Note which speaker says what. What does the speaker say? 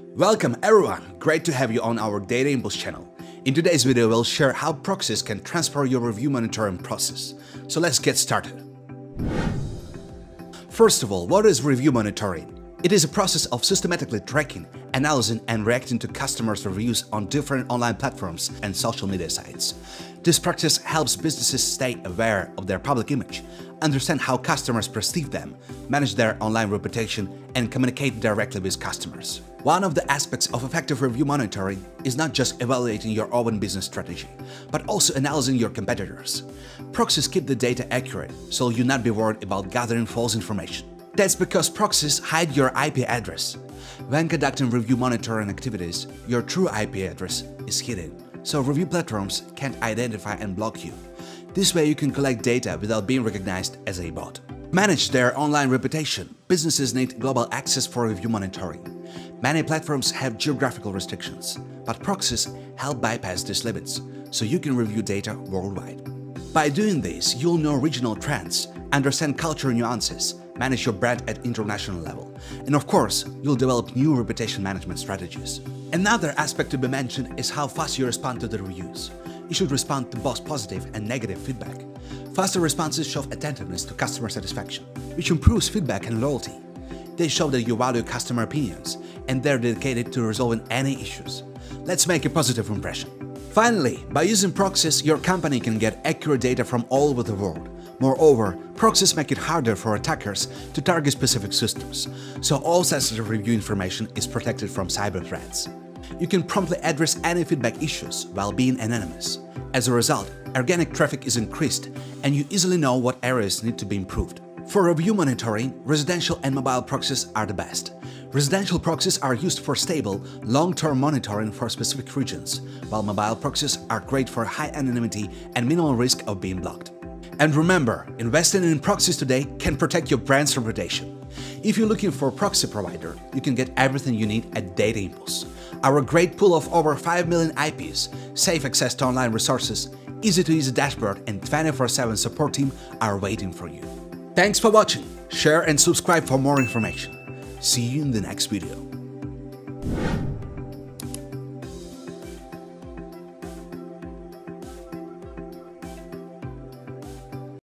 Speaker 1: Welcome everyone, great to have you on our DataImpulse channel. In today's video, we'll share how proxies can transform your review monitoring process. So let's get started. First of all, what is review monitoring? It is a process of systematically tracking, analyzing and reacting to customers' reviews on different online platforms and social media sites. This practice helps businesses stay aware of their public image, understand how customers perceive them, manage their online reputation, and communicate directly with customers. One of the aspects of effective review monitoring is not just evaluating your own business strategy, but also analyzing your competitors. Proxies keep the data accurate, so you'll not be worried about gathering false information. That's because proxies hide your IP address. When conducting review monitoring activities, your true IP address is hidden, so review platforms can't identify and block you. This way you can collect data without being recognized as a bot. Manage their online reputation. Businesses need global access for review monitoring. Many platforms have geographical restrictions, but proxies help bypass these limits, so you can review data worldwide. By doing this, you'll know regional trends, understand cultural nuances, manage your brand at international level, and of course, you'll develop new reputation management strategies. Another aspect to be mentioned is how fast you respond to the reviews. You should respond to both positive and negative feedback. Faster responses show attentiveness to customer satisfaction, which improves feedback and loyalty. They show that you value customer opinions and they're dedicated to resolving any issues. Let's make a positive impression. Finally, by using proxies, your company can get accurate data from all over the world. Moreover, proxies make it harder for attackers to target specific systems, so all sensitive review information is protected from cyber threats. You can promptly address any feedback issues while being anonymous. As a result, organic traffic is increased and you easily know what areas need to be improved. For review monitoring, residential and mobile proxies are the best. Residential proxies are used for stable, long-term monitoring for specific regions, while mobile proxies are great for high anonymity and minimal risk of being blocked. And remember, investing in proxies today can protect your brand's reputation. If you're looking for a proxy provider, you can get everything you need at DataImpulse. Our great pool of over 5 million IPs, safe access to online resources, easy-to-use dashboard and 24-7 support team are waiting for you. Thanks for watching, share and subscribe for more information. See you in the next video.